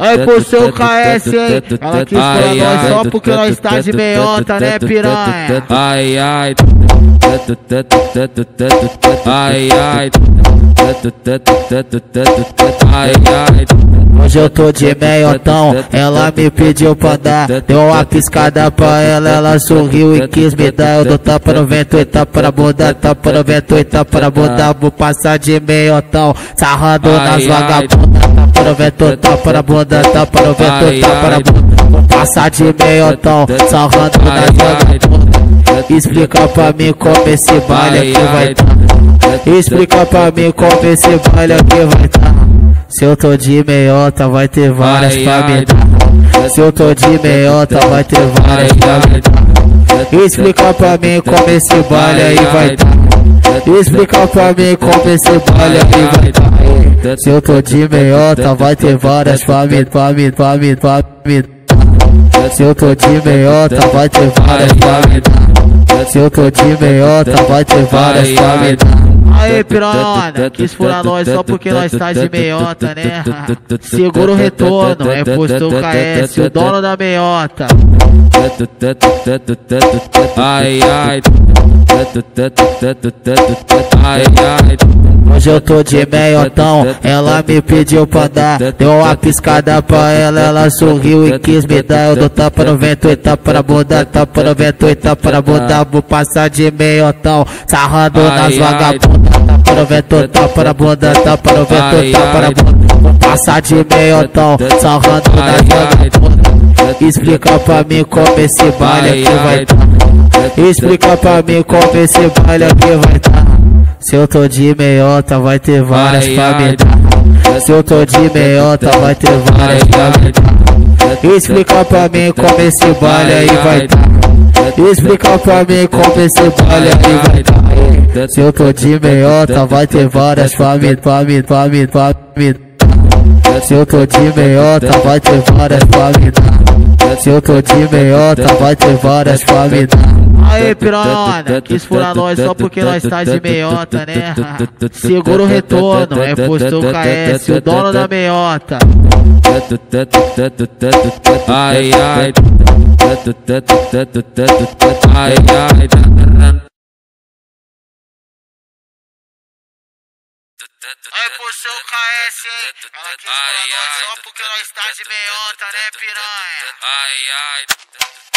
Aí pro seu KS, hein? Ela quis pra nós só porque nós tá de meiota, né, piranha? Ai, ai. Ai, ai. Ai, ai. Hoje eu tô de meiotão, ela me pediu pra dar Deu uma piscada pra ela, ela sorriu e quis me dar. Eu dou tapa no vento e tapa na bunda Tapa no vento e tapa na bunda. Vou passar de meiotão, sarrando nas vagabundas. Tapa no vento, tapa na bunda Tapa no vento, tapa na bunda. Vou passar de meiotão, sarrando nas vagabundas. Explica pra mim como esse baile aqui vai tá Explica pra mim como esse baile aqui vai tá se eu tô de meiota, vai ter várias pra me dar. Se eu tô de meiota, vai ter várias pra me dar. Explica pra mim como esse baile aí vai dar. Explica pra mim como esse baile aí vai dar. Se eu tô de meiota, vai ter várias pra mim, pra mim, pra mim, pra mim. Se eu tô de meiota, vai ter várias pra me. Se eu tô de meiota, vai ter várias dar. Aê, piranha, quis furar nós só porque nós tá de meiota, né? Segura o retorno, é postou KS, o dono da meiota. Ai, ai. Ai, ai. Hoje eu tô de meiotão, ela me pediu pra dar Deu uma piscada pra ela, ela sorriu e quis me dar. Eu dou tapa no vento e tapa na bunda Tapa no vento e tapa na bunda. Vou passar de meiotão, sarrando nas vagabundas. Tapa no vento, tapa na bunda Tapa no vento, tapa na bunda. Vou passar de meiotão, sarrando nas vagabundas. Explica pra mim como esse baile aqui vai tá Explica pra mim como esse baile aqui vai tá se eu tô de meiota, vai ter várias pra me dar. Se eu tô de meiota, vai ter várias pra me dar. Explica pra mim como esse baile aí vai dar. Explica pra mim como esse baile aí vai dar. Se eu tô de meiota, vai ter várias pra mim, pra mim, pra pra. Se eu tô de meiota, vai ter várias pra me dar. Se eu tô de meiota, vai ter várias pra me dar. Aê, piranha, quis furar nós só porque nós tá de meiota, né? Segura o retorno, é postou KS, o dono da meiota. Ai, ai. Ai, ai. Aí pro seu KS, hein? Ela quis furar nós só porque nós tá de meiota, né, piranha? Ai, ai.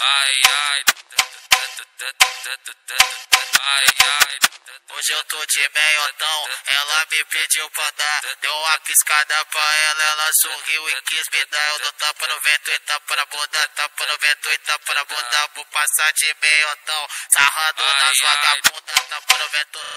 Ai, ai. Ai, ai. Hoje eu tô de meiotão, ela me pediu pra dar Deu uma piscada pra ela, ela sorriu e quis me dar Eu dou tapa no vento e tapa na bunda Tapa no vento e tapa na bunda Vou passar de meiotão, sarrando nas vagabundas Tapa no vento